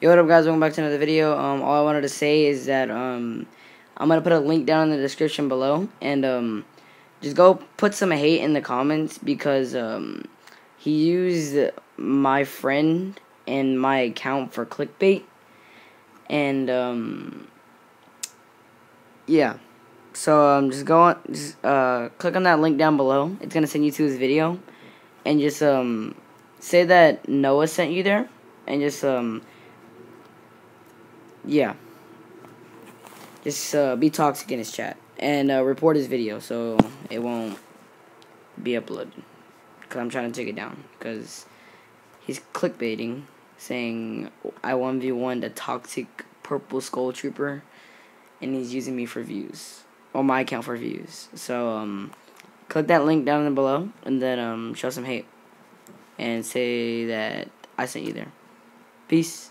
Yo, what up, guys? Welcome back to another video. Um, all I wanted to say is that um, I'm gonna put a link down in the description below, and um, just go put some hate in the comments because um, he used my friend and my account for clickbait, and um, yeah. So um, just go on, just uh, click on that link down below. It's gonna send you to his video, and just um, say that Noah sent you there, and just um yeah. Just uh, be toxic in his chat and uh, report his video so it won't be uploaded. Cause I'm trying to take it down because he's clickbaiting, saying I one v one the toxic purple skull trooper, and he's using me for views or my account for views. So um, click that link down below and then um show some hate and say that I sent you there. Peace.